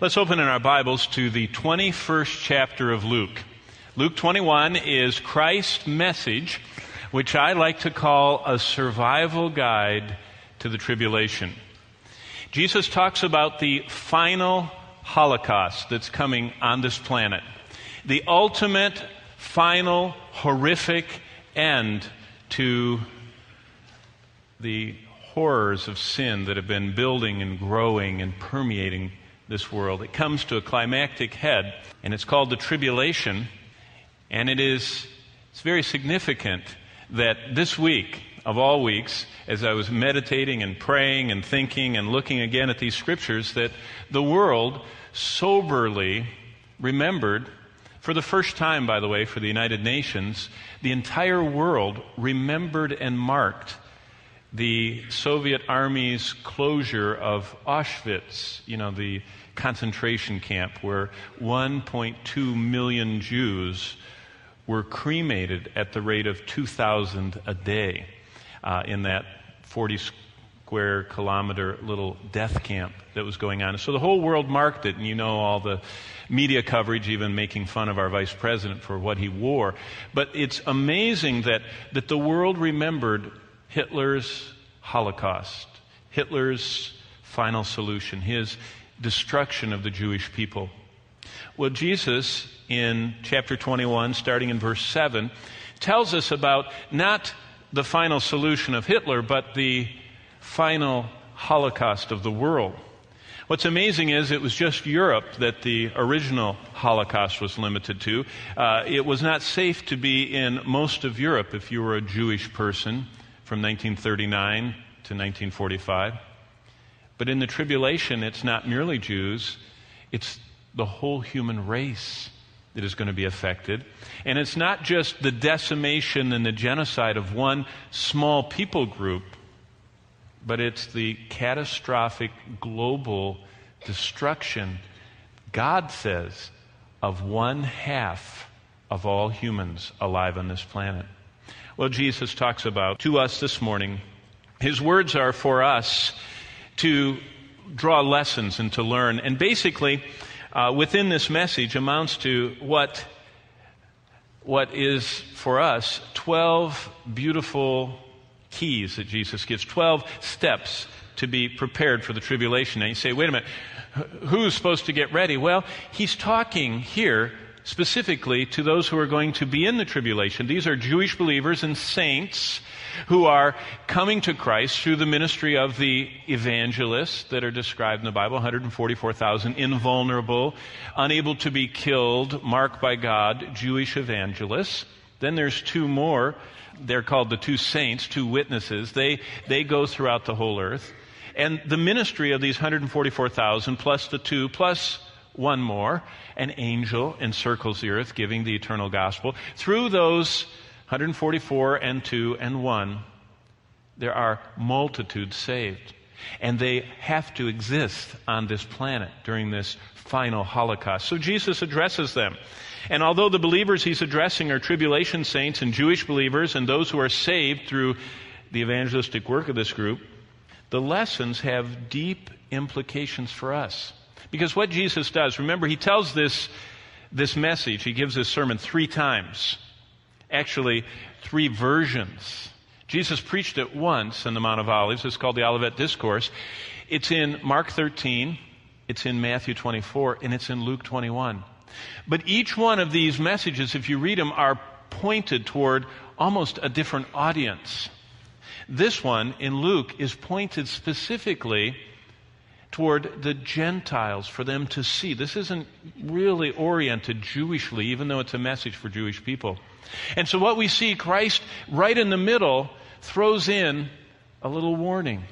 Let's open in our Bibles to the 21st chapter of Luke. Luke 21 is Christ's message, which I like to call a survival guide to the tribulation. Jesus talks about the final Holocaust that's coming on this planet, the ultimate, final, horrific end to the horrors of sin that have been building and growing and permeating this world. It comes to a climactic head, and it's called the tribulation. And it is it's very significant that this week, of all weeks, as I was meditating and praying and thinking and looking again at these scriptures, that the world soberly remembered, for the first time, by the way, for the United Nations, the entire world remembered and marked the Soviet Army's closure of Auschwitz, you know, the concentration camp where 1.2 million Jews were cremated at the rate of 2,000 a day uh, in that 40 square kilometer little death camp that was going on. So the whole world marked it, and you know all the media coverage, even making fun of our vice president for what he wore. But it's amazing that, that the world remembered Hitler's Holocaust, Hitler's final solution, his destruction of the Jewish people. Well, Jesus, in chapter 21, starting in verse 7, tells us about not the final solution of Hitler, but the final Holocaust of the world. What's amazing is it was just Europe that the original Holocaust was limited to. Uh, it was not safe to be in most of Europe if you were a Jewish person from 1939 to 1945. But in the tribulation, it's not merely Jews, it's the whole human race that is going to be affected. And it's not just the decimation and the genocide of one small people group, but it's the catastrophic global destruction, God says, of one half of all humans alive on this planet well, Jesus talks about to us this morning. His words are for us to draw lessons and to learn. And basically, uh, within this message amounts to what, what is for us 12 beautiful keys that Jesus gives, 12 steps to be prepared for the tribulation. And you say, wait a minute, who's supposed to get ready? Well, he's talking here specifically to those who are going to be in the tribulation. These are Jewish believers and saints who are coming to Christ through the ministry of the evangelists that are described in the Bible 144,000 invulnerable, unable to be killed, marked by God, Jewish evangelists. Then there's two more. They're called the two saints, two witnesses. They, they go throughout the whole earth. And the ministry of these 144,000 plus the two plus one more, an angel encircles the earth giving the eternal gospel. Through those 144 and 2 and 1, there are multitudes saved. And they have to exist on this planet during this final Holocaust. So Jesus addresses them. And although the believers he's addressing are tribulation saints and Jewish believers and those who are saved through the evangelistic work of this group, the lessons have deep implications for us. Because what Jesus does, remember, he tells this, this message, he gives this sermon three times. Actually, three versions. Jesus preached it once in the Mount of Olives. It's called the Olivet Discourse. It's in Mark 13, it's in Matthew 24, and it's in Luke 21. But each one of these messages, if you read them, are pointed toward almost a different audience. This one in Luke is pointed specifically toward the Gentiles for them to see. This isn't really oriented Jewishly, even though it's a message for Jewish people. And so what we see, Christ right in the middle throws in a little warning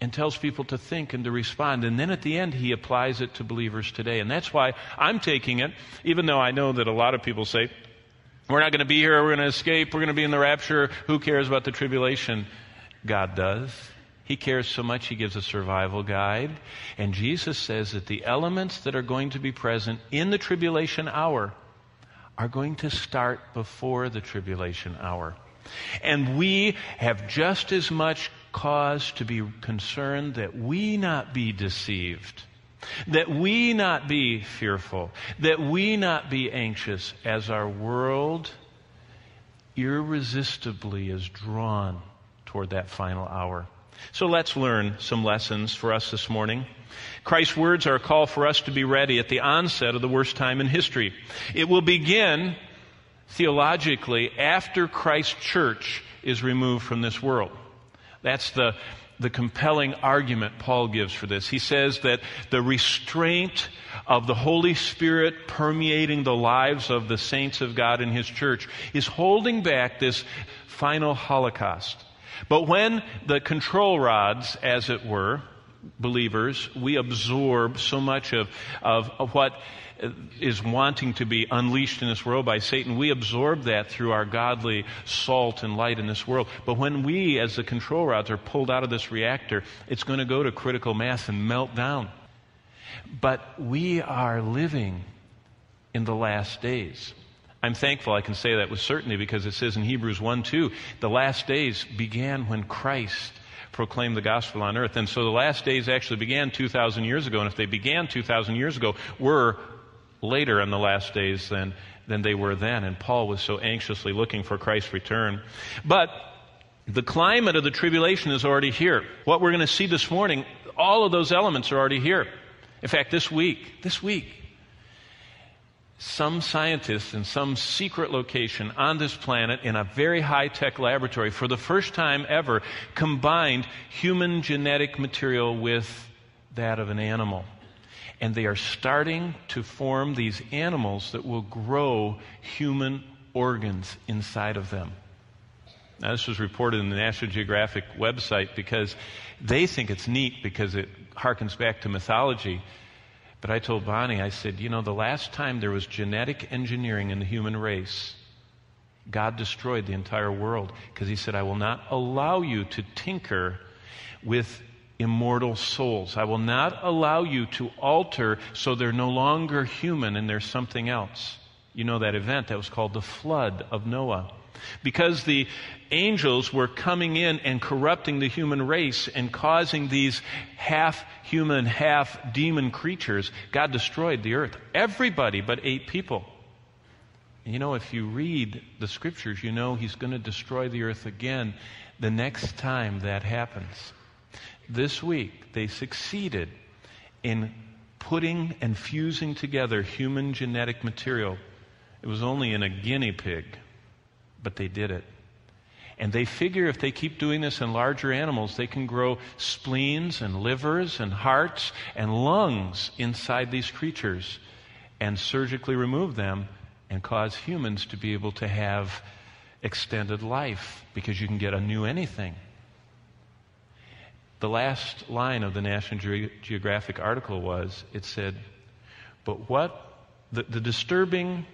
and tells people to think and to respond. And then at the end, he applies it to believers today. And that's why I'm taking it, even though I know that a lot of people say, we're not going to be here, we're going to escape, we're going to be in the rapture, who cares about the tribulation? God does. He cares so much, he gives a survival guide. And Jesus says that the elements that are going to be present in the tribulation hour are going to start before the tribulation hour. And we have just as much cause to be concerned that we not be deceived That we not be fearful, that we not be anxious as our world irresistibly is drawn toward that final hour. So let's learn some lessons for us this morning. Christ's words are a call for us to be ready at the onset of the worst time in history. It will begin theologically after Christ's church is removed from this world. That's the, the compelling argument Paul gives for this. He says that the restraint of the Holy Spirit permeating the lives of the saints of God in His church is holding back this final Holocaust. But when the control rods, as it were, believers, we absorb so much of, of, what is wanting to be unleashed in this world by Satan, we absorb that through our godly salt and light in this world. But when we, as the control rods, are pulled out of this reactor, it's going to go to critical mass and melt down. But we are living in the last days. I'm thankful I can say that with certainty because it says in Hebrews 1 2, the last days began when Christ proclaimed the gospel on earth. And so the last days actually began 2,000 years ago. And if they began 2,000 years ago, we're later in the last days than, than they were then. And Paul was so anxiously looking for Christ's return. But the climate of the tribulation is already here. What we're going to see this morning, all of those elements are already here. In fact, this week, this week, some scientists in some secret location on this planet in a very high tech laboratory, for the first time ever, combined human genetic material with that of an animal. And they are starting to form these animals that will grow human organs inside of them. Now, this was reported in the National Geographic website because they think it's neat because it harkens back to mythology. But I told Bonnie, I said, you know, the last time there was genetic engineering in the human race, God destroyed the entire world because He said, I will not allow you to tinker with immortal souls. I will not allow you to alter so they're no longer human and they're something else. You know that event that was called the flood of Noah. Because the angels were coming in and corrupting the human race and causing these half human, half demon creatures, God destroyed the earth. Everybody but eight people. You know, if you read the scriptures, you know He's going to destroy the earth again the next time that happens. This week, they succeeded in putting and fusing together human genetic material. It was only in a guinea pig but they did it. And they figure if they keep doing this in larger animals, they can grow spleens and livers and hearts and lungs inside these creatures and surgically remove them and cause humans to be able to have extended life because you can get a new anything. The last line of the National Ge- Geographic article was it said, But what the, the disturbing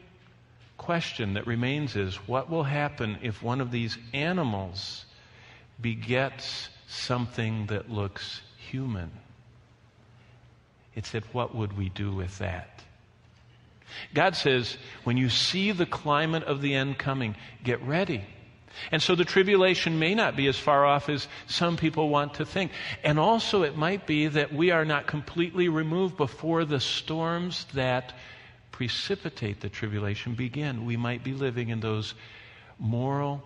question that remains is what will happen if one of these animals begets something that looks human? It said, What would we do with that? God says, when you see the climate of the end coming, get ready. And so the tribulation may not be as far off as some people want to think. And also, it might be that we are not completely removed before the storms that precipitate the tribulation begin. We might be living in those moral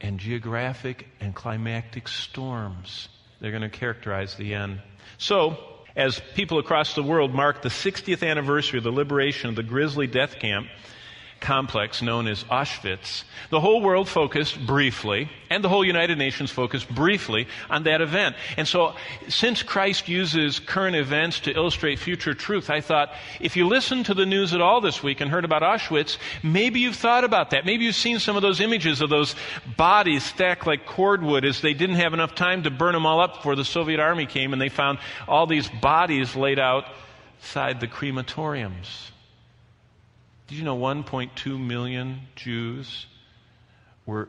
and geographic and climactic storms. They're going to characterize the end. So, as people across the world mark the 60th anniversary of the liberation of the grisly death camp, complex known as Auschwitz, the whole world focused briefly, and the whole United Nations focused briefly on that event. And so, since Christ uses current events to illustrate future truth, I thought if you listened to the news at all this week and heard about Auschwitz, maybe you've thought about that. Maybe you've seen some of those images of those bodies stacked like cordwood as they didn't have enough time to burn them all up before the Soviet army came and they found all these bodies laid out outside the crematoriums. Did you know 1.2 million Jews were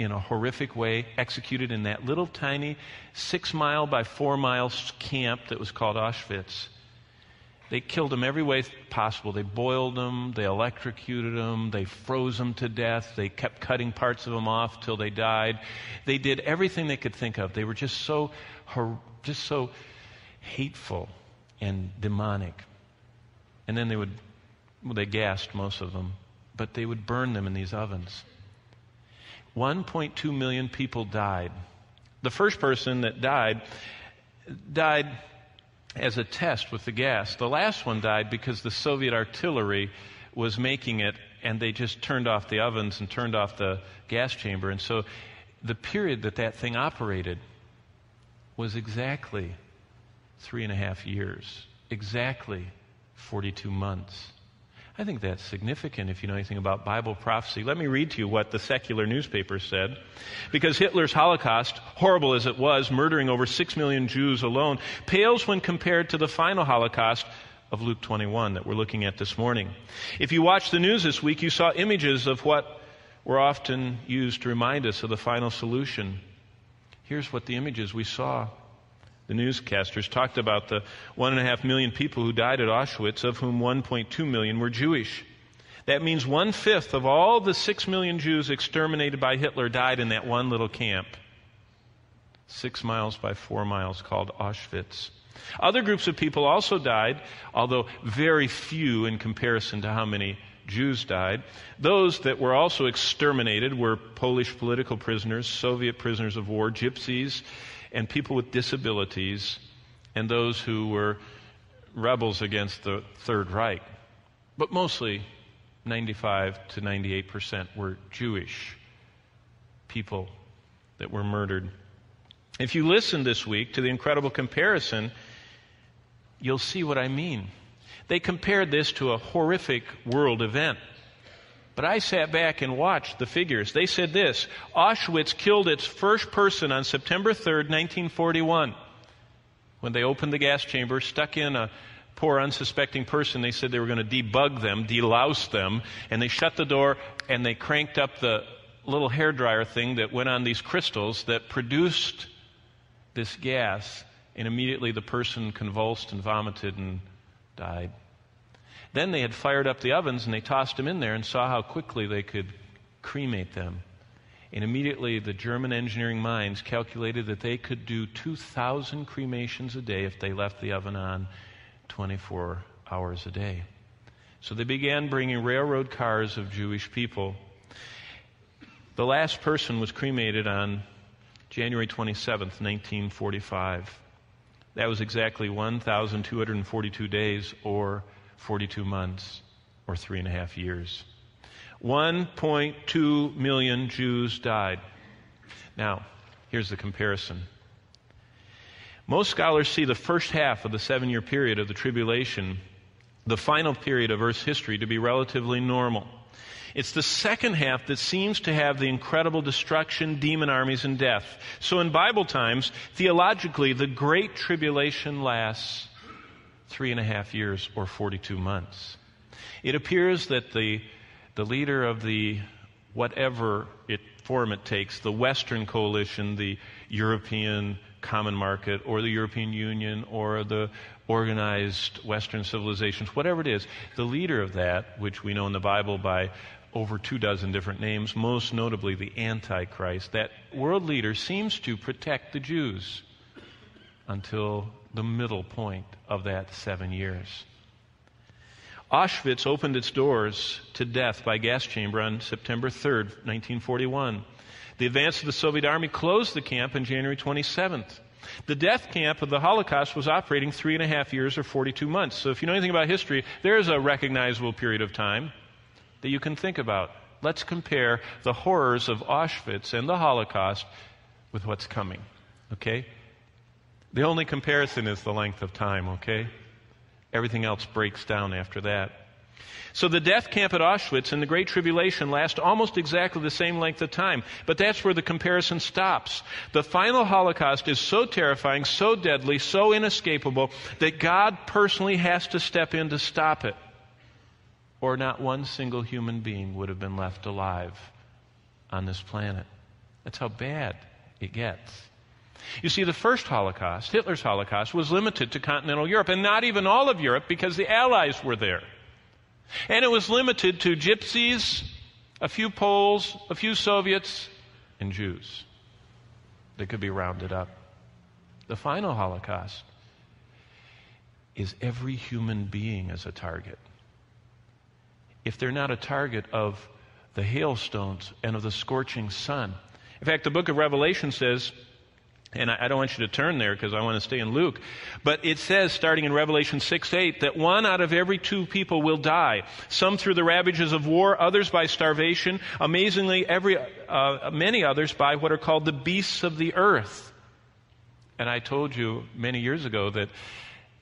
in a horrific way executed in that little tiny six mile by four mile camp that was called Auschwitz? They killed them every way possible. They boiled them, they electrocuted them, they froze them to death, they kept cutting parts of them off till they died. They did everything they could think of. They were just so, just so hateful and demonic. And then they would, well, they gassed most of them, but they would burn them in these ovens. 1.2 million people died. The first person that died died as a test with the gas. The last one died because the Soviet artillery was making it and they just turned off the ovens and turned off the gas chamber. And so the period that that thing operated was exactly three and a half years, exactly 42 months. I think that's significant if you know anything about Bible prophecy. Let me read to you what the secular newspaper said. Because Hitler's Holocaust, horrible as it was, murdering over six million Jews alone, pales when compared to the final Holocaust of Luke 21 that we're looking at this morning. If you watched the news this week, you saw images of what were often used to remind us of the final solution. Here's what the images we saw the newscasters talked about the one and a half million people who died at Auschwitz, of whom 1.2 million were Jewish. That means one fifth of all the six million Jews exterminated by Hitler died in that one little camp. Six miles by four miles called Auschwitz. Other groups of people also died, although very few in comparison to how many Jews died. Those that were also exterminated were Polish political prisoners, Soviet prisoners of war, gypsies, and people with disabilities and those who were rebels against the Third Reich. But mostly, 95 to 98 percent were Jewish people that were murdered. If you listen this week to the incredible comparison, you'll see what I mean. They compared this to a horrific world event. But I sat back and watched the figures. They said this Auschwitz killed its first person on September 3rd, 1941. When they opened the gas chamber, stuck in a poor unsuspecting person, they said they were going to debug them, delouse them, and they shut the door and they cranked up the little hair dryer thing that went on these crystals that produced this gas, and immediately the person convulsed and vomited and died. Then they had fired up the ovens and they tossed them in there and saw how quickly they could cremate them. And immediately the German engineering minds calculated that they could do 2,000 cremations a day if they left the oven on 24 hours a day. So they began bringing railroad cars of Jewish people. The last person was cremated on January 27, 1945. That was exactly 1,242 days or 42 months or three and a half years. 1.2 million Jews died. Now, here's the comparison. Most scholars see the first half of the seven year period of the tribulation, the final period of Earth's history, to be relatively normal. It's the second half that seems to have the incredible destruction, demon armies, and death. So in Bible times, theologically, the Great Tribulation lasts three and a half years or 42 months. It appears that the, the leader of the whatever it, form it takes, the Western coalition, the European common market, or the European Union, or the organized Western civilizations, whatever it is, the leader of that, which we know in the Bible by over two dozen different names, most notably the Antichrist, that world leader seems to protect the Jews until the middle point of that seven years. Auschwitz opened its doors to death by gas chamber on September 3rd, 1941. The advance of the Soviet army closed the camp on January 27th. The death camp of the Holocaust was operating three and a half years or 42 months. So if you know anything about history, there is a recognizable period of time that you can think about. Let's compare the horrors of Auschwitz and the Holocaust with what's coming. Okay? The only comparison is the length of time, okay? Everything else breaks down after that. So the death camp at Auschwitz and the Great Tribulation last almost exactly the same length of time. But that's where the comparison stops. The final Holocaust is so terrifying, so deadly, so inescapable that God personally has to step in to stop it. Or not one single human being would have been left alive on this planet. That's how bad it gets. You see, the first Holocaust, Hitler's Holocaust, was limited to continental Europe, and not even all of Europe because the Allies were there. And it was limited to gypsies, a few Poles, a few Soviets, and Jews. They could be rounded up. The final Holocaust is every human being as a target. If they're not a target of the hailstones and of the scorching sun. In fact, the book of Revelation says, and I, don't want you to turn there because I want to stay in Luke, but it says, starting in Revelation 6 8, that one out of every two people will die. Some through the ravages of war, others by starvation, amazingly, every, uh, many others by what are called the beasts of the earth. And I told you many years ago that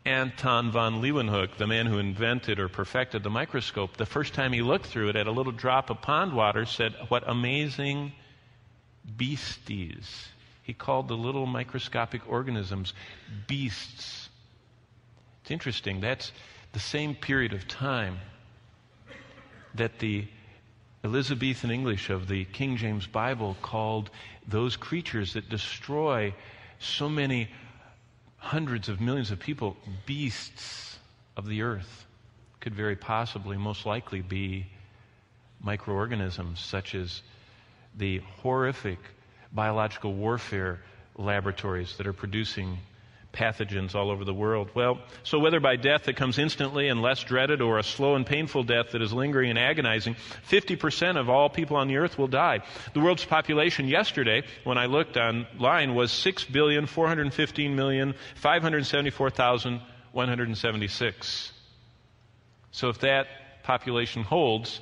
Anton von Leeuwenhoek, the man who invented or perfected the microscope, the first time he looked through it at a little drop of pond water, said, What amazing beasties. He called the little microscopic organisms beasts. It's interesting. That's the same period of time that the Elizabethan English of the King James Bible called those creatures that destroy so many hundreds of millions of people beasts of the earth. Could very possibly, most likely, be microorganisms such as the horrific biological warfare laboratories that are producing pathogens all over the world. Well, so whether by death that comes instantly and less dreaded or a slow and painful death that is lingering and agonizing, 50% of all people on the earth will die. The world's population yesterday, when I looked online, was 6,415,574,176. So if that population holds,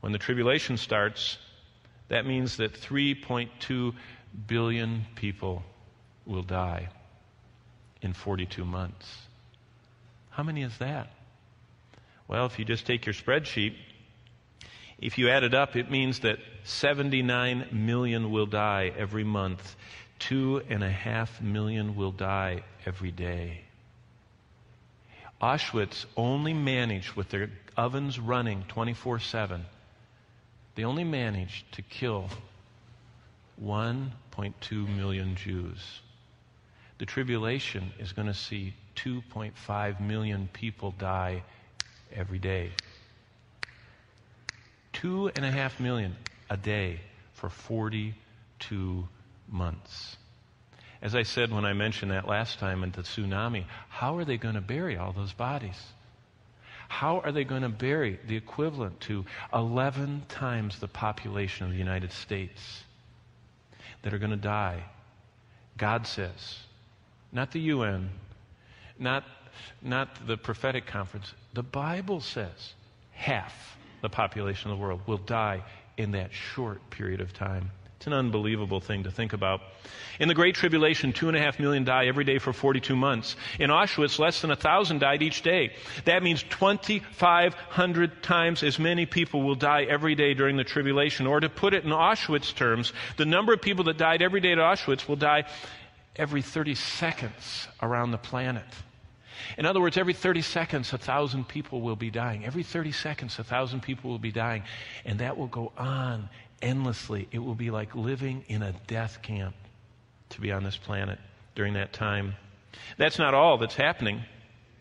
when the tribulation starts, that means that 3.2 billion people will die in 42 months. How many is that? Well, if you just take your spreadsheet, if you add it up, it means that 79 million will die every month. Two and a half million will die every day. Auschwitz only managed, with their ovens running 24 7, they only managed to kill 1.2 million Jews the tribulation is going to see 2.5 million people die every day. Two and a half million a day for 42 months. As I said when I mentioned that last time in the tsunami, how are they going to bury all those bodies? How are they going to bury the equivalent to 11 times the population of the United States that are going to die? God says, not the UN, not, not the prophetic conference. The Bible says half the population of the world will die in that short period of time. It's an unbelievable thing to think about. In the Great Tribulation, two and a half million die every day for 42 months. In Auschwitz, less than a thousand died each day. That means 2,500 times as many people will die every day during the tribulation. Or to put it in Auschwitz terms, the number of people that died every day at Auschwitz will die every 30 seconds around the planet. In other words, every 30 seconds, a thousand people will be dying. Every 30 seconds, a thousand people will be dying. And that will go on endlessly. It will be like living in a death camp to be on this planet during that time. That's not all that's happening.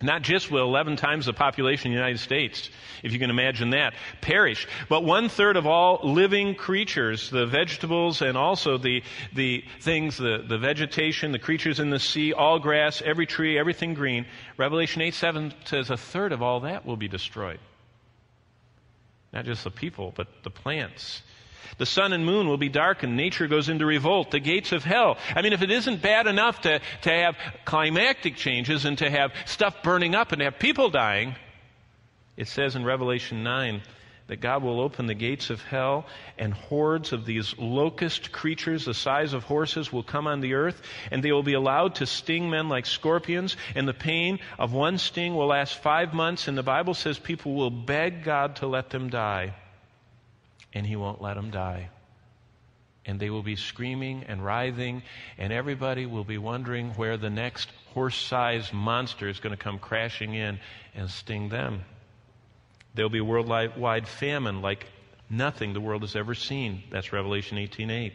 Not just will 11 times the population of the United States, if you can imagine that, perish, but one third of all living creatures, the vegetables and also the, the things, the, the vegetation, the creatures in the sea, all grass, every tree, everything green. Revelation 8 7 says a third of all that will be destroyed. Not just the people, but the plants the sun and moon will be darkened. Nature goes into revolt. The gates of hell. I mean, if it isn't bad enough to, to have climactic changes and to have stuff burning up and have people dying, it says in Revelation 9 that God will open the gates of hell and hordes of these locust creatures the size of horses will come on the earth and they will be allowed to sting men like scorpions and the pain of one sting will last five months and the Bible says people will beg God to let them die and he won't let them die. And they will be screaming and writhing, and everybody will be wondering where the next horse sized monster is going to come crashing in and sting them. There'll be worldwide famine like nothing the world has ever seen. That's Revelation 18:8.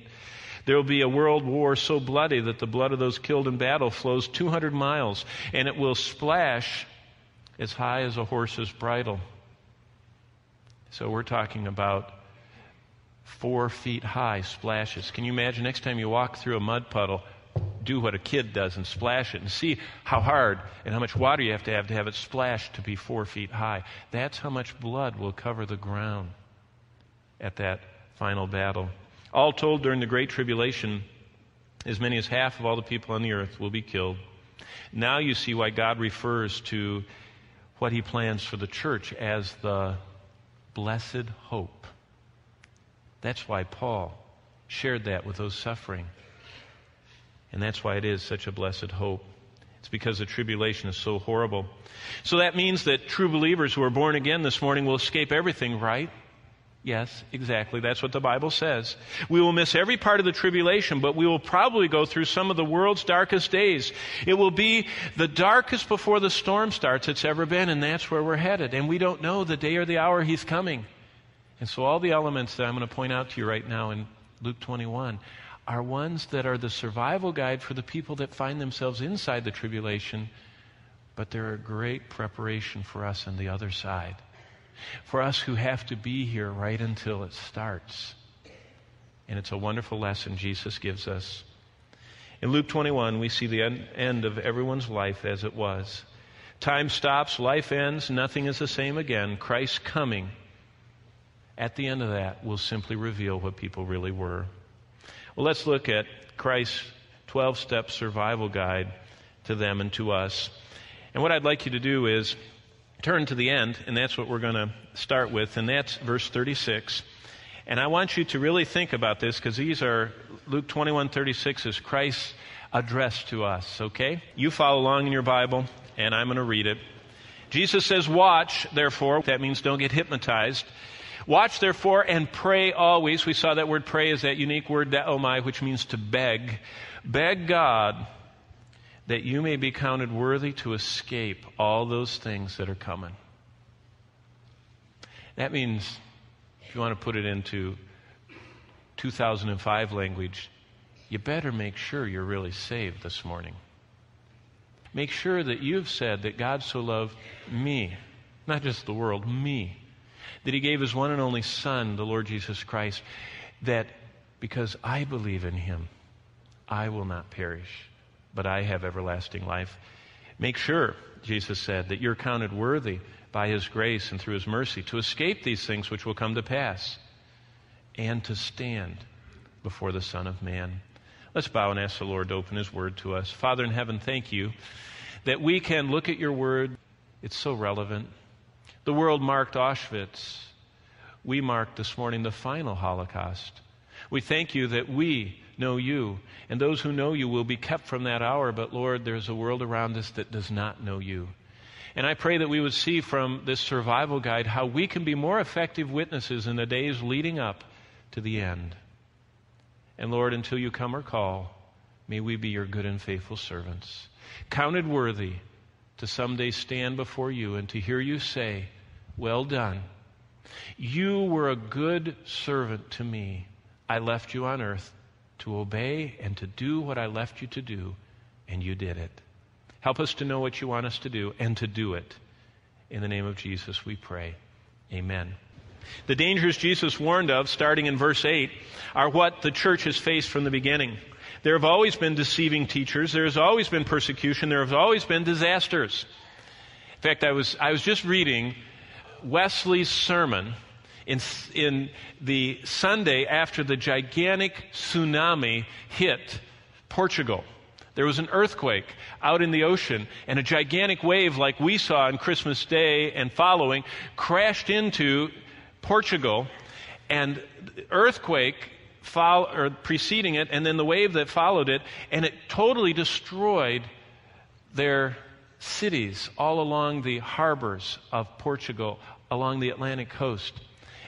There will be a world war so bloody that the blood of those killed in battle flows 200 miles, and it will splash as high as a horse's bridle. So we're talking about four feet high splashes. Can you imagine next time you walk through a mud puddle, do what a kid does and splash it and see how hard and how much water you have to have to have it splashed to be four feet high. That's how much blood will cover the ground at that final battle. All told, during the Great Tribulation, as many as half of all the people on the earth will be killed. Now you see why God refers to what he plans for the church as the blessed hope. That's why Paul shared that with those suffering. And that's why it is such a blessed hope. It's because the tribulation is so horrible. So that means that true believers who are born again this morning will escape everything, right? Yes, exactly. That's what the Bible says. We will miss every part of the tribulation, but we will probably go through some of the world's darkest days. It will be the darkest before the storm starts it's ever been, and that's where we're headed. And we don't know the day or the hour He's coming. And so all the elements that I'm going to point out to you right now in Luke 21 are ones that are the survival guide for the people that find themselves inside the tribulation, but they're a great preparation for us on the other side. For us who have to be here right until it starts. And it's a wonderful lesson Jesus gives us. In Luke 21, we see the end of everyone's life as it was. Time stops, life ends, nothing is the same again. Christ's coming at the end of that will simply reveal what people really were. Well, let's look at Christ's 12 step survival guide to them and to us. And what I'd like you to do is turn to the end, and that's what we're going to start with, and that's verse 36. And I want you to really think about this because these are Luke 21 36 is Christ's address to us, okay? You follow along in your Bible, and I'm going to read it. Jesus says, Watch, therefore, that means don't get hypnotized. Watch therefore and pray always. We saw that word pray is that unique word daomai, which means to beg. Beg God that you may be counted worthy to escape all those things that are coming. That means, if you want to put it into 2005 language, you better make sure you're really saved this morning. Make sure that you've said that God so loved me, not just the world, me that he gave his one and only Son, the Lord Jesus Christ, that because I believe in him, I will not perish, but I have everlasting life. Make sure, Jesus said, that you're counted worthy by his grace and through his mercy to escape these things which will come to pass and to stand before the Son of Man. Let's bow and ask the Lord to open his word to us. Father in heaven, thank you that we can look at your word. It's so relevant. The world marked Auschwitz. We marked this morning the final Holocaust. We thank you that we know you, and those who know you will be kept from that hour. But Lord, there's a world around us that does not know you. And I pray that we would see from this survival guide how we can be more effective witnesses in the days leading up to the end. And Lord, until you come or call, may we be your good and faithful servants, counted worthy to someday stand before you and to hear you say, well done. You were a good servant to me. I left you on earth to obey and to do what I left you to do, and you did it. Help us to know what you want us to do and to do it. In the name of Jesus, we pray. Amen. The dangers Jesus warned of, starting in verse 8, are what the church has faced from the beginning. There have always been deceiving teachers. There has always been persecution. There have always been disasters. In fact, I was, I was just reading Wesley's sermon in, in the Sunday after the gigantic tsunami hit Portugal. There was an earthquake out in the ocean, and a gigantic wave, like we saw on Christmas Day and following, crashed into Portugal. And earthquake follow, or preceding it, and then the wave that followed it, and it totally destroyed their cities all along the harbors of Portugal, along the Atlantic coast.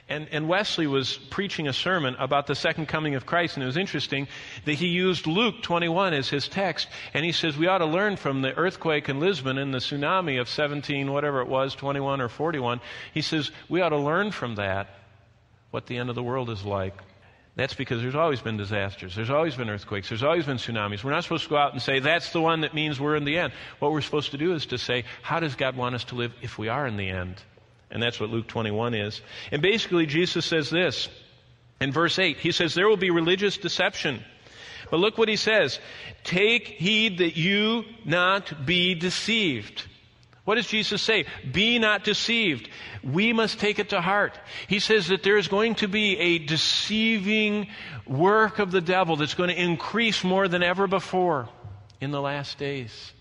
And, and, Wesley was preaching a sermon about the second coming of Christ, and it was interesting that he used Luke 21 as his text. And he says we ought to learn from the earthquake in Lisbon and the tsunami of 17, whatever it was, 21 or 41. He says we ought to learn from that what the end of the world is like. That's because there's always been disasters. There's always been earthquakes. There's always been tsunamis. We're not supposed to go out and say, that's the one that means we're in the end. What we're supposed to do is to say, how does God want us to live if we are in the end? And that's what Luke 21 is. And basically, Jesus says this in verse 8. He says, There will be religious deception. But look what he says. Take heed that you not be deceived. What does Jesus say? Be not deceived. We must take it to heart. He says that there is going to be a deceiving work of the devil that's going to increase more than ever before in the last days.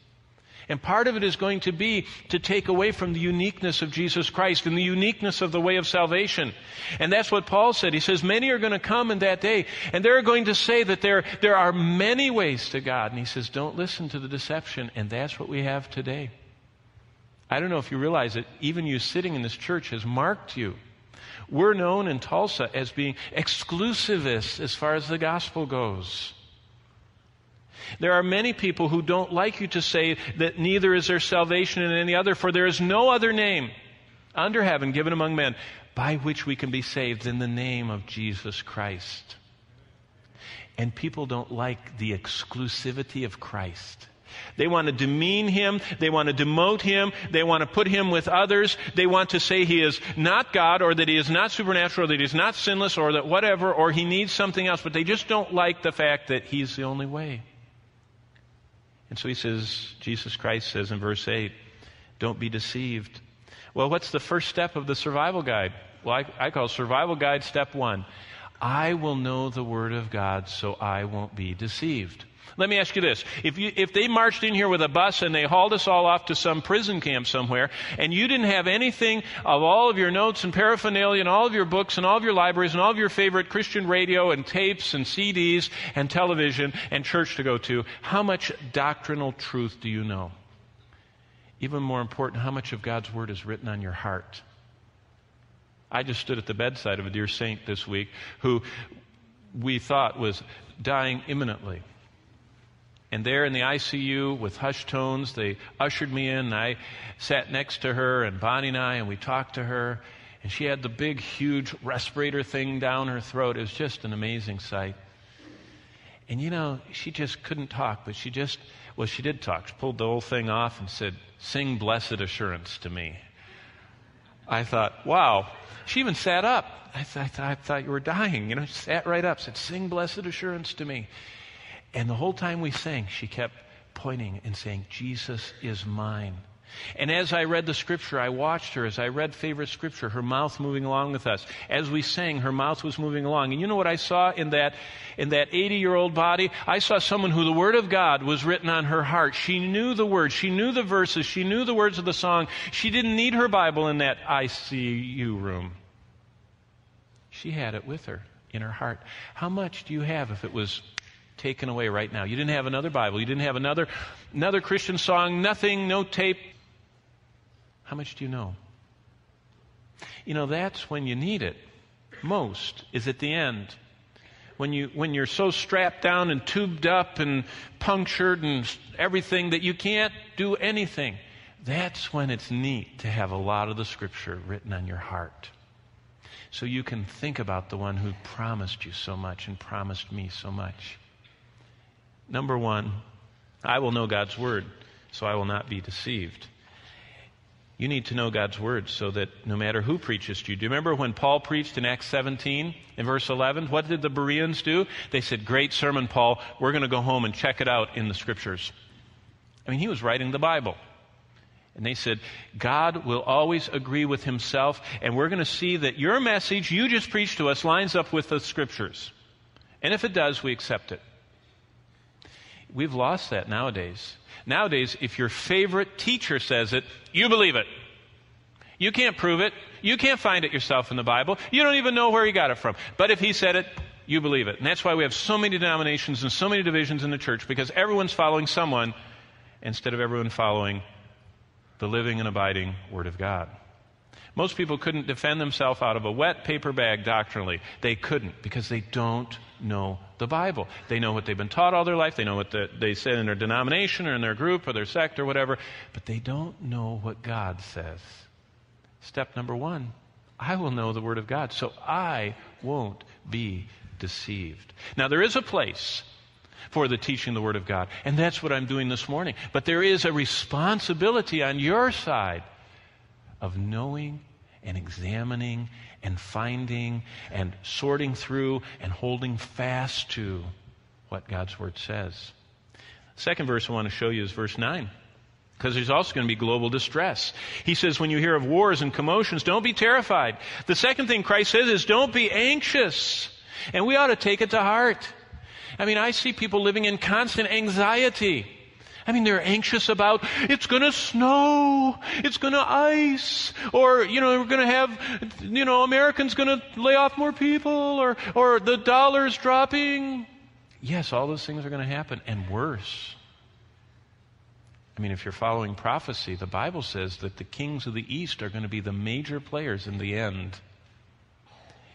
And part of it is going to be to take away from the uniqueness of Jesus Christ and the uniqueness of the way of salvation. And that's what Paul said. He says, Many are going to come in that day, and they're going to say that there, there are many ways to God. And he says, Don't listen to the deception. And that's what we have today. I don't know if you realize it, even you sitting in this church has marked you. We're known in Tulsa as being exclusivists as far as the gospel goes. There are many people who don't like you to say that neither is there salvation in any other, for there is no other name under heaven given among men by which we can be saved in the name of Jesus Christ. And people don't like the exclusivity of Christ. They want to demean him. They want to demote him. They want to put him with others. They want to say he is not God or that he is not supernatural or that he is not sinless or that whatever or he needs something else. But they just don't like the fact that he's the only way. And so he says, Jesus Christ says in verse 8, don't be deceived. Well, what's the first step of the survival guide? Well, I, I call survival guide step one. I will know the Word of God so I won't be deceived. Let me ask you this. If, you, if they marched in here with a bus and they hauled us all off to some prison camp somewhere, and you didn't have anything of all of your notes and paraphernalia and all of your books and all of your libraries and all of your favorite Christian radio and tapes and CDs and television and church to go to, how much doctrinal truth do you know? Even more important, how much of God's Word is written on your heart? I just stood at the bedside of a dear saint this week who we thought was dying imminently. And there in the ICU with hushed tones, they ushered me in. And I sat next to her, and Bonnie and I, and we talked to her. And she had the big, huge respirator thing down her throat. It was just an amazing sight. And you know, she just couldn't talk, but she just, well, she did talk. She pulled the whole thing off and said, Sing blessed assurance to me. I thought, wow. She even sat up. I, th- I, th- I thought you were dying. You know, she sat right up, said, Sing blessed assurance to me. And the whole time we sang, she kept pointing and saying, Jesus is mine. And as I read the scripture, I watched her as I read favorite scripture, her mouth moving along with us. As we sang, her mouth was moving along. And you know what I saw in that, in that 80 year old body? I saw someone who the Word of God was written on her heart. She knew the words. She knew the verses. She knew the words of the song. She didn't need her Bible in that ICU room. She had it with her in her heart. How much do you have if it was taken away right now. You didn't have another Bible. You didn't have another, another Christian song, nothing, no tape. How much do you know? You know, that's when you need it most, is at the end. When, you, when you're so strapped down and tubed up and punctured and everything that you can't do anything. That's when it's neat to have a lot of the scripture written on your heart. So you can think about the one who promised you so much and promised me so much. Number one, I will know God's word, so I will not be deceived. You need to know God's word so that no matter who preaches to you. Do you remember when Paul preached in Acts 17 in verse 11? What did the Bereans do? They said, Great sermon, Paul. We're going to go home and check it out in the scriptures. I mean, he was writing the Bible. And they said, God will always agree with himself, and we're going to see that your message you just preached to us lines up with the scriptures. And if it does, we accept it. We've lost that nowadays. Nowadays, if your favorite teacher says it, you believe it. You can't prove it. You can't find it yourself in the Bible. You don't even know where he got it from. But if he said it, you believe it. And that's why we have so many denominations and so many divisions in the church because everyone's following someone instead of everyone following the living and abiding Word of God. Most people couldn't defend themselves out of a wet paper bag doctrinally. They couldn't because they don't know the Bible. They know what they've been taught all their life. They know what the, they said in their denomination or in their group or their sect or whatever, but they don't know what God says. Step number one I will know the Word of God, so I won't be deceived. Now, there is a place for the teaching the Word of God, and that's what I'm doing this morning. But there is a responsibility on your side of knowing and examining and finding and sorting through and holding fast to what God's Word says. Second verse I want to show you is verse 9 because there's also going to be global distress. He says, when you hear of wars and commotions, don't be terrified. The second thing Christ says is, don't be anxious. And we ought to take it to heart. I mean, I see people living in constant anxiety. I mean, they're anxious about it's going to snow, it's going to ice, or you know, we're going to have, you know, Americans going to lay off more people, or or the dollar's dropping. Yes, all those things are going to happen, and worse. I mean, if you're following prophecy, the Bible says that the kings of the East are going to be the major players in the end.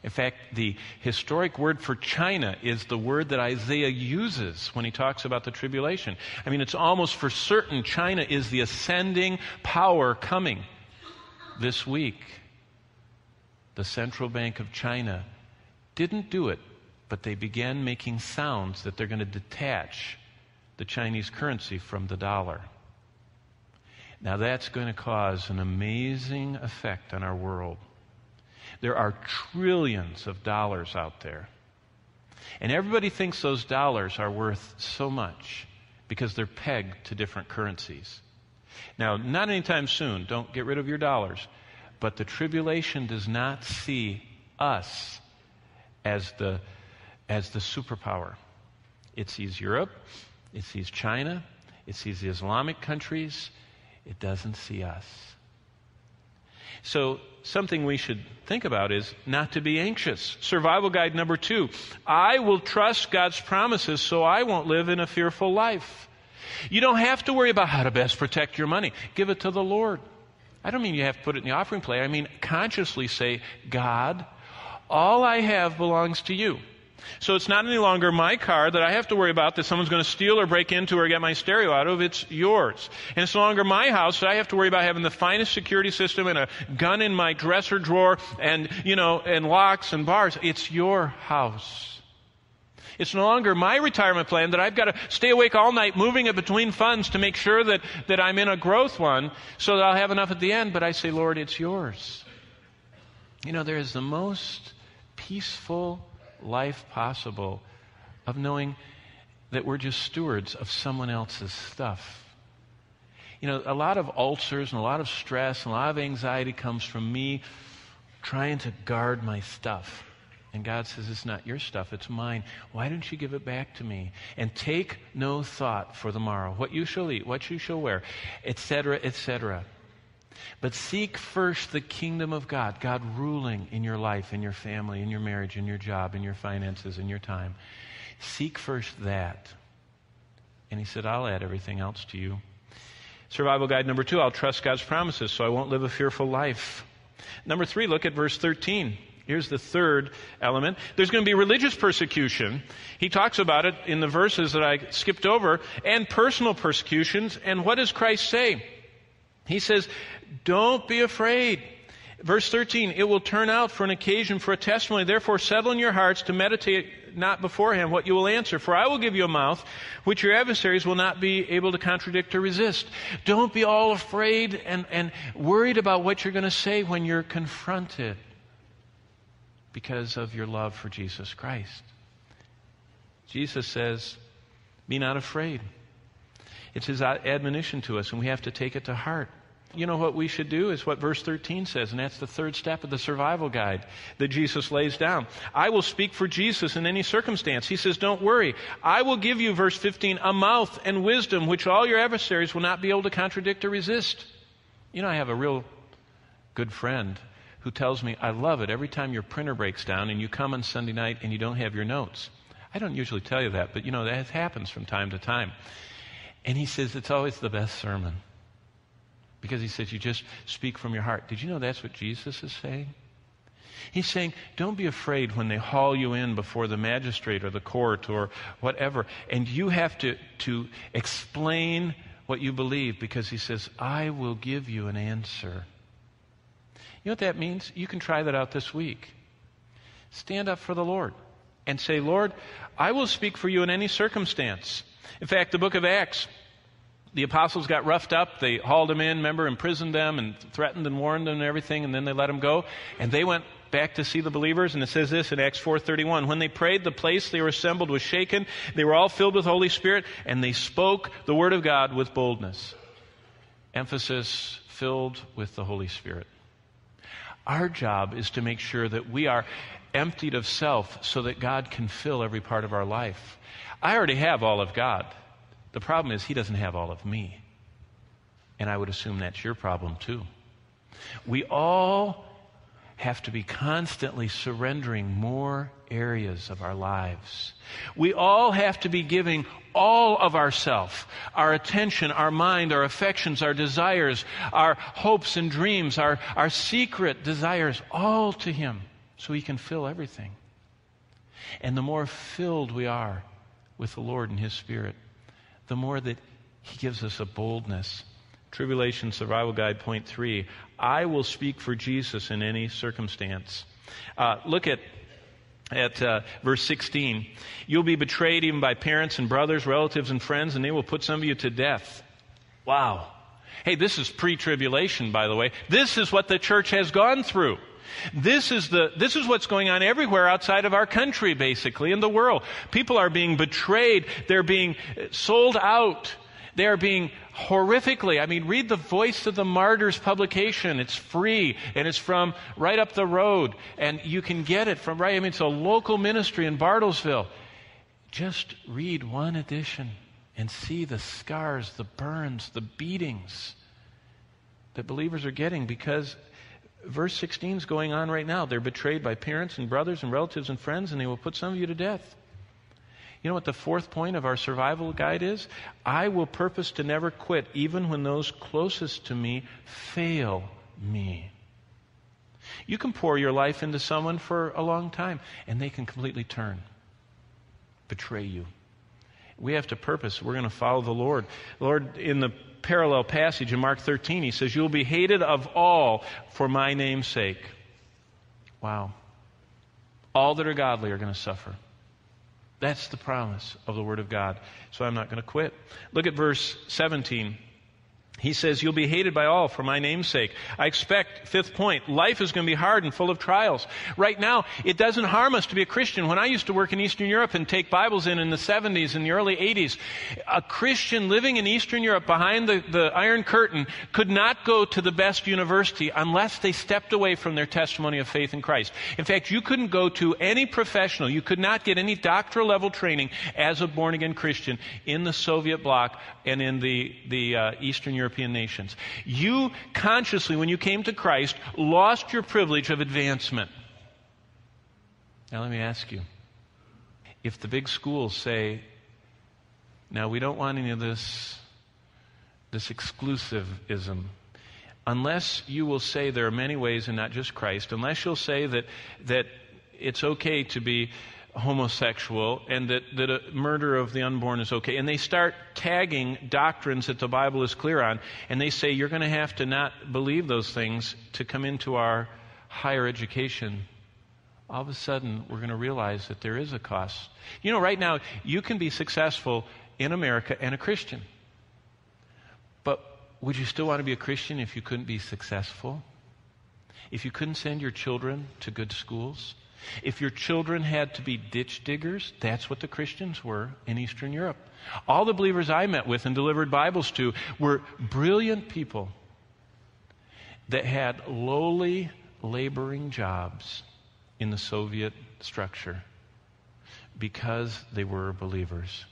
In fact, the historic word for China is the word that Isaiah uses when he talks about the tribulation. I mean, it's almost for certain China is the ascending power coming this week. The Central Bank of China didn't do it, but they began making sounds that they're going to detach the Chinese currency from the dollar. Now, that's going to cause an amazing effect on our world. There are trillions of dollars out there. And everybody thinks those dollars are worth so much because they're pegged to different currencies. Now, not anytime soon, don't get rid of your dollars, but the tribulation does not see us as the, as the superpower. It sees Europe, it sees China, it sees the Islamic countries, it doesn't see us. So, something we should think about is not to be anxious. Survival guide number two I will trust God's promises so I won't live in a fearful life. You don't have to worry about how to best protect your money. Give it to the Lord. I don't mean you have to put it in the offering plate. I mean consciously say, God, all I have belongs to you. So it's not any longer my car that I have to worry about that someone's going to steal or break into or get my stereo out of. It's yours. And it's no longer my house that I have to worry about having the finest security system and a gun in my dresser drawer and, you know, and locks and bars. It's your house. It's no longer my retirement plan that I've got to stay awake all night moving it between funds to make sure that, that I'm in a growth one so that I'll have enough at the end. But I say, Lord, it's yours. You know, there is the most peaceful life possible of knowing that we're just stewards of someone else's stuff. You know, a lot of ulcers and a lot of stress and a lot of anxiety comes from me trying to guard my stuff. And God says, It's not your stuff, it's mine. Why don't you give it back to me? And take no thought for the morrow, what you shall eat, what you shall wear, etc., etc. But seek first the kingdom of God, God ruling in your life, in your family, in your marriage, in your job, in your finances, in your time. Seek first that. And he said, I'll add everything else to you. Survival guide number two, I'll trust God's promises so I won't live a fearful life. Number three, look at verse 13. Here's the third element. There's going to be religious persecution. He talks about it in the verses that I skipped over, and personal persecutions. And what does Christ say? He says, Don't be afraid. Verse 13, it will turn out for an occasion for a testimony. Therefore, settle in your hearts to meditate not beforehand what you will answer. For I will give you a mouth which your adversaries will not be able to contradict or resist. Don't be all afraid and, and worried about what you're going to say when you're confronted because of your love for Jesus Christ. Jesus says, Be not afraid. It's his admonition to us, and we have to take it to heart. You know what we should do is what verse 13 says, and that's the third step of the survival guide that Jesus lays down. I will speak for Jesus in any circumstance. He says, Don't worry. I will give you, verse 15, a mouth and wisdom which all your adversaries will not be able to contradict or resist. You know, I have a real good friend who tells me, I love it every time your printer breaks down and you come on Sunday night and you don't have your notes. I don't usually tell you that, but you know, that happens from time to time. And he says it's always the best sermon. Because he says you just speak from your heart. Did you know that's what Jesus is saying? He's saying, don't be afraid when they haul you in before the magistrate or the court or whatever. And you have to, to explain what you believe because he says, I will give you an answer. You know what that means? You can try that out this week. Stand up for the Lord and say, Lord, I will speak for you in any circumstance. In fact, the book of Acts, the apostles got roughed up. They hauled them in, remember, imprisoned them and threatened and warned them and everything, and then they let them go. And they went back to see the believers, and it says this in Acts 4.31. When they prayed, the place they were assembled was shaken. They were all filled with Holy Spirit, and they spoke the word of God with boldness. Emphasis filled with the Holy Spirit. Our job is to make sure that we are emptied of self so that God can fill every part of our life. I already have all of God. The problem is, He doesn't have all of me. And I would assume that's your problem too. We all have to be constantly surrendering more areas of our lives. We all have to be giving all of ourself, our attention, our mind, our affections, our desires, our hopes and dreams, our, our secret desires, all to Him so He can fill everything. And the more filled we are with the Lord and His Spirit, the more that He gives us a boldness Tribulation Survival Guide, point three. I will speak for Jesus in any circumstance. Uh, look at at uh, verse 16. You'll be betrayed even by parents and brothers, relatives, and friends, and they will put some of you to death. Wow. Hey, this is pre tribulation, by the way. This is what the church has gone through. This is, the, this is what's going on everywhere outside of our country, basically, in the world. People are being betrayed. They're being sold out. They are being horrifically, I mean, read the Voice of the Martyrs publication. It's free and it's from right up the road. And you can get it from right, I mean, it's a local ministry in Bartlesville. Just read one edition and see the scars, the burns, the beatings that believers are getting because verse 16 is going on right now. They're betrayed by parents and brothers and relatives and friends, and they will put some of you to death. You know what the fourth point of our survival guide is? I will purpose to never quit, even when those closest to me fail me. You can pour your life into someone for a long time, and they can completely turn, betray you. We have to purpose. We're going to follow the Lord. Lord, in the parallel passage in Mark 13, he says, You'll be hated of all for my name's sake. Wow. All that are godly are going to suffer. That's the promise of the Word of God. So I'm not going to quit. Look at verse 17. He says, You'll be hated by all for my name's sake. I expect, fifth point, life is going to be hard and full of trials. Right now, it doesn't harm us to be a Christian. When I used to work in Eastern Europe and take Bibles in in the 70s and the early 80s, a Christian living in Eastern Europe behind the, the Iron Curtain could not go to the best university unless they stepped away from their testimony of faith in Christ. In fact, you couldn't go to any professional, you could not get any doctoral level training as a born again Christian in the Soviet bloc and in the, the uh, Eastern European nations. You consciously, when you came to Christ, lost your privilege of advancement. Now, let me ask you if the big schools say, now we don't want any of this, this exclusivism, unless you will say there are many ways and not just Christ, unless you'll say that, that it's okay to be homosexual and that, that a murder of the unborn is okay. And they start tagging doctrines that the Bible is clear on, and they say you're going to have to not believe those things to come into our higher education. All of a sudden, we're going to realize that there is a cost. You know, right now, you can be successful in America and a Christian. But would you still want to be a Christian if you couldn't be successful? If you couldn't send your children to good schools? If your children had to be ditch diggers, that's what the Christians were in Eastern Europe. All the believers I met with and delivered Bibles to were brilliant people that had lowly laboring jobs in the Soviet structure because they were believers.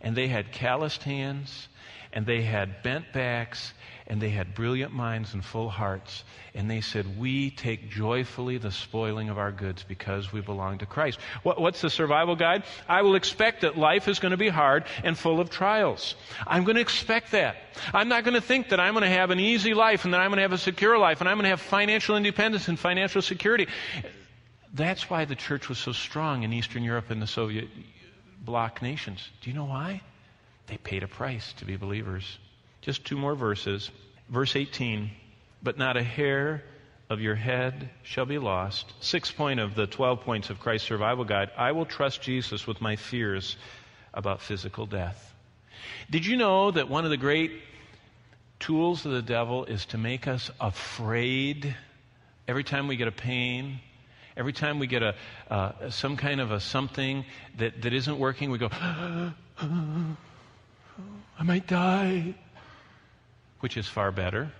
And they had calloused hands, and they had bent backs, and they had brilliant minds and full hearts. And they said, We take joyfully the spoiling of our goods because we belong to Christ. What, what's the survival guide? I will expect that life is going to be hard and full of trials. I'm going to expect that. I'm not going to think that I'm going to have an easy life and that I'm going to have a secure life and I'm going to have financial independence and financial security. That's why the church was so strong in Eastern Europe and the Soviet bloc nations. Do you know why? They paid a price to be believers. Just two more verses. Verse 18, but not a hair of your head shall be lost. Sixth point of the 12 points of Christ's survival guide I will trust Jesus with my fears about physical death. Did you know that one of the great tools of the devil is to make us afraid Every time we get a pain, every time we get a, uh, some kind of a something that, that isn't working, we go, ah, ah, ah, I might die, which is far better.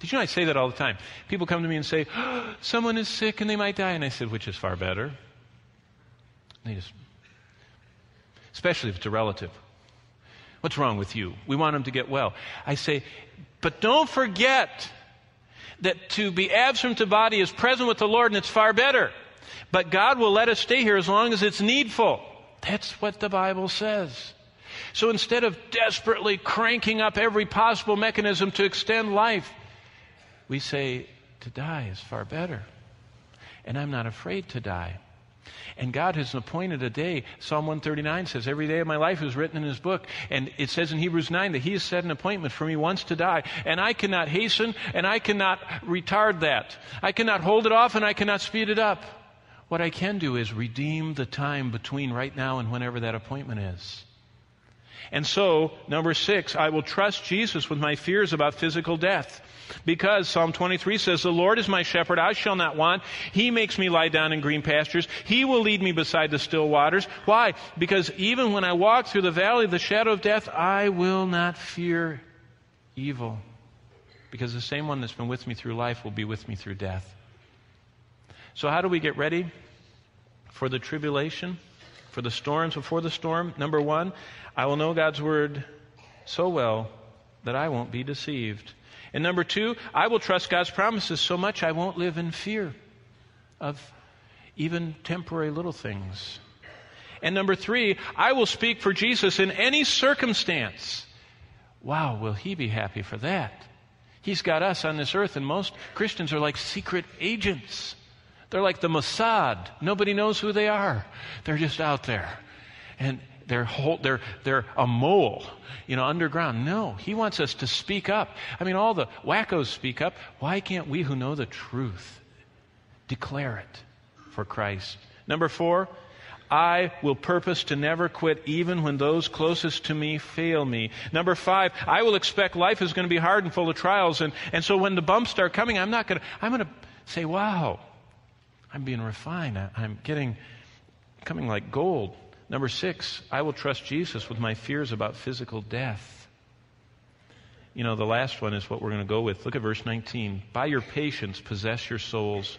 Did you know I say that all the time? People come to me and say, oh, someone is sick and they might die. And I said, which is far better? They just, especially if it's a relative. What's wrong with you? We want them to get well. I say, but don't forget that to be absent to body is present with the Lord and it's far better. But God will let us stay here as long as it's needful. That's what the Bible says. So instead of desperately cranking up every possible mechanism to extend life, we say, to die is far better. And I'm not afraid to die. And God has appointed a day. Psalm 139 says, Every day of my life is written in His book. And it says in Hebrews 9 that He has set an appointment for me once to die. And I cannot hasten and I cannot retard that. I cannot hold it off and I cannot speed it up. What I can do is redeem the time between right now and whenever that appointment is. And so, number six, I will trust Jesus with my fears about physical death. Because Psalm 23 says, The Lord is my shepherd, I shall not want. He makes me lie down in green pastures. He will lead me beside the still waters. Why? Because even when I walk through the valley of the shadow of death, I will not fear evil. Because the same one that's been with me through life will be with me through death. So, how do we get ready for the tribulation, for the storms before the storm? Number one, I will know God's word so well that I won't be deceived. And number two, I will trust God's promises so much I won't live in fear of even temporary little things. And number three, I will speak for Jesus in any circumstance. Wow, will he be happy for that? He's got us on this earth, and most Christians are like secret agents. They're like the Mossad. Nobody knows who they are. They're just out there. And they're, whole, they're, they're a mole, you know, underground. No, he wants us to speak up. I mean, all the wackos speak up. Why can't we who know the truth declare it for Christ? Number four, I will purpose to never quit even when those closest to me fail me. Number five, I will expect life is going to be hard and full of trials. And, and so when the bumps start coming, I'm not going to, I'm going to say, wow, I'm being refined. I'm getting, coming like gold. Number six, I will trust Jesus with my fears about physical death. You know, the last one is what we're going to go with. Look at verse 19. By your patience, possess your souls.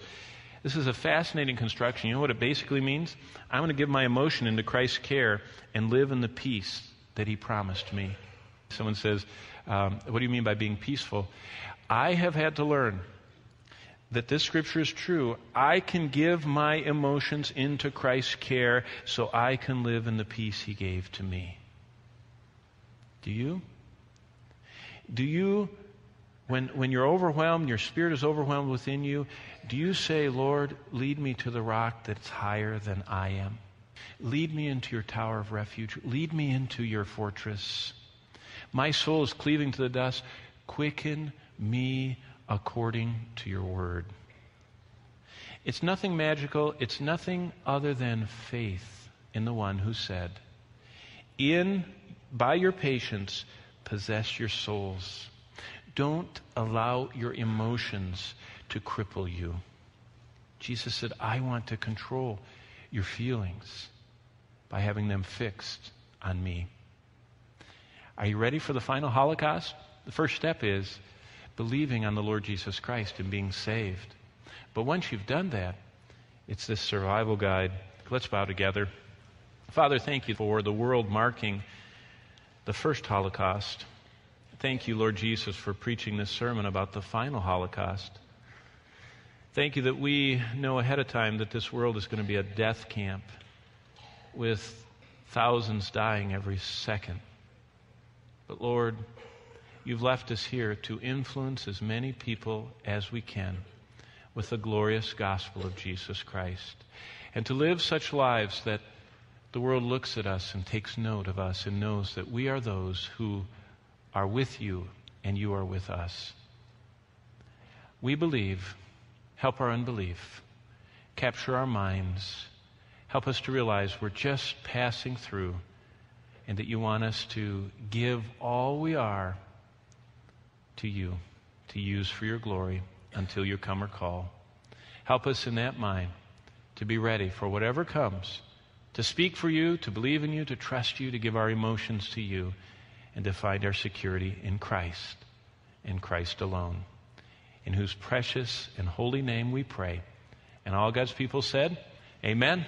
This is a fascinating construction. You know what it basically means? I'm going to give my emotion into Christ's care and live in the peace that He promised me. Someone says, um, What do you mean by being peaceful? I have had to learn that this scripture is true, I can give my emotions into Christ's care so I can live in the peace He gave to me. Do you? Do you, when, when you're overwhelmed, your spirit is overwhelmed within you, do you say, Lord, lead me to the rock that's higher than I am? Lead me into your tower of refuge. Lead me into your fortress. My soul is cleaving to the dust. Quicken me according to your word. It's nothing magical, it's nothing other than faith in the one who said, In by your patience possess your souls. Don't allow your emotions to cripple you. Jesus said, I want to control your feelings by having them fixed on me. Are you ready for the final Holocaust? The first step is believing on the Lord Jesus Christ and being saved. But once you've done that, it's this survival guide. Let's bow together. Father, thank you for the world marking the first Holocaust. Thank you, Lord Jesus, for preaching this sermon about the final Holocaust. Thank you that we know ahead of time that this world is going to be a death camp with thousands dying every second. But Lord, You've left us here to influence as many people as we can with the glorious gospel of Jesus Christ. And to live such lives that the world looks at us and takes note of us and knows that we are those who are with you and you are with us. We believe. Help our unbelief. Capture our minds. Help us to realize we're just passing through and that you want us to give all we are to you to use for your glory until you come or call. Help us in that mind to be ready for whatever comes, to speak for you, to believe in you, to trust you, to give our emotions to you, and to find our security in Christ, in Christ alone, in whose precious and holy name we pray. And all God's people said, Amen.